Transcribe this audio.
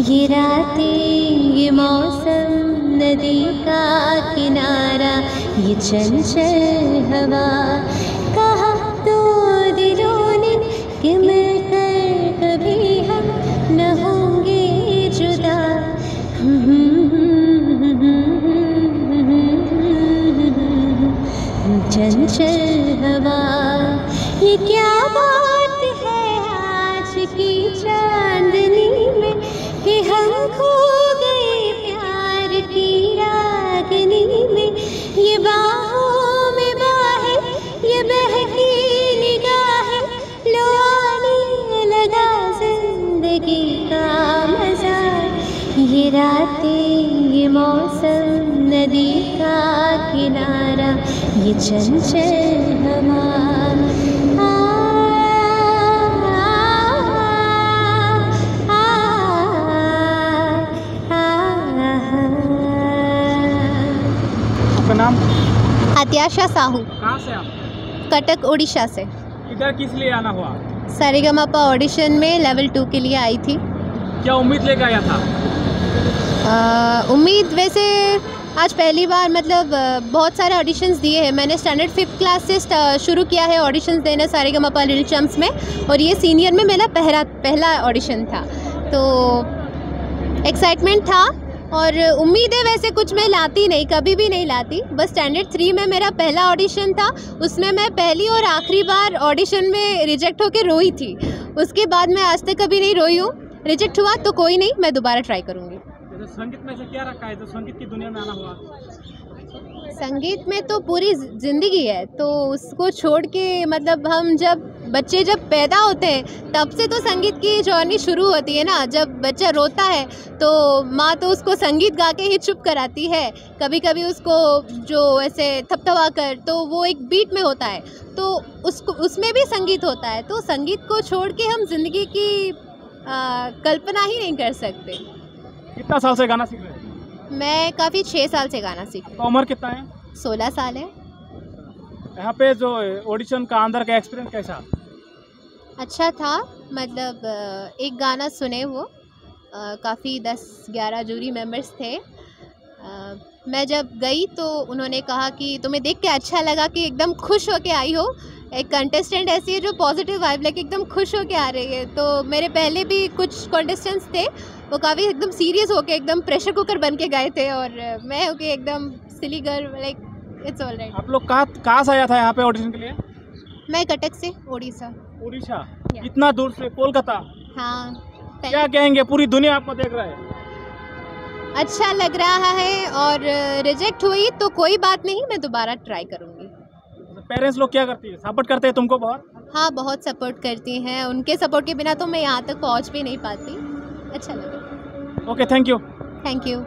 ये रातें, ये मौसम, नदी का किनारा, ये चंचल हवा। कहा तो दिलों ने कि मिलकर कभी हम न होंगे जुदा। चंचल हवा, ये क्या बात ज़िंदगी का मज़ा ये रातें ये मौसम नदी का किनारा ये चंचल आपका नाम? आत्याशा साहू। कहाँ से आप कटक उड़ीसा से। इधर किस लिए आना हुआ? सारेगामापा ऑडिशन में लेवल टू के लिए आई थी। क्या उम्मीद लेकर आया था? उम्मीद वैसे आज पहली बार मतलब बहुत सारे ऑडिशंस दिए हैं। मैंने स्टैंडर्ड फिफ्थ क्लास से शुरू किया है ऑडिशंस देना सारे सारेगामापा लिटिल चम्प्स में। और ये सीनियर में मेरा पहला पहला ऑडिशन था। तो एक्साइटमेंट था। और उम्मीद है वैसे कुछ मैं लाती नहीं, कभी भी नहीं लाती। बस स्टैंडर्ड थ्री में मेरा पहला ऑडिशन था, उसमें मैं पहली और आखिरी बार ऑडिशन में रिजेक्ट होकर रोई थी। उसके बाद मैं आज तक कभी नहीं रोई हूँ। रिजेक्ट हुआ तो कोई नहीं, मैं दोबारा ट्राई करूँगी। संगीत में से क्या रखा है? तो संगीत की दुनिया में आना हुआ। संगीत में तो पूरी ज़िंदगी है तो उसको छोड़ के मतलब हम जब बच्चे जब पैदा होते हैं तब से तो संगीत की जर्नी शुरू होती है ना। जब बच्चा रोता है तो माँ तो उसको संगीत गा के ही चुप कराती है। कभी कभी उसको जो ऐसे थपथपा कर तो वो एक बीट में होता है। तो उसको उसमें भी संगीत होता है। तो संगीत को छोड़ के हम ज़िंदगी की आ, कल्पना ही नहीं कर सकते। कितना साल से गाना सीख रहे हैं? मैं काफ़ी छः साल से गाना सीख रही तो उम्र कितना है? सोलह साल है। यहाँ पे जो ऑडिशन का अंदर का एक्सपीरियंस कैसा? अच्छा था मतलब एक गाना सुने वो काफ़ी दस ग्यारह जूरी मेंबर्स थे। अ, मैं जब गई तो उन्होंने कहा कि तुम्हें देख के अच्छा लगा कि एकदम खुश होके आई हो एक कंटेस्टेंट ऐसी है जो पॉजिटिव वाइब लेके एकदम खुश होके आ रही है। तो मेरे पहले भी कुछ कंटेस्टेंट्स थे वो काफ़ी एकदम सीरियस होके एकदम प्रेशर कुकर बन के गए थे और मैं होके एकदम silly girl like it's all right आप लोग कहाँ कहाँ से आया था यहाँ पे ऑडिशन के लिए? मैं कटक से उड़ीसा उड़ीसा. इतना दूर से कोलकाता? हाँ क्या कहेंगे पूरी दुनिया आपको देख रहा है? अच्छा लग रहा है और रिजेक्ट हुई तो कोई बात नहीं मैं दोबारा ट्राई करूँगी। पेरेंट्स लोग क्या करती है? सपोर्ट करते हैं तुमको बहुत? हाँ बहुत सपोर्ट करती हैं। उनके सपोर्ट के बिना तो मैं यहाँ तक पहुँच भी नहीं पाती। अच्छा लगा। Okay thank you thank you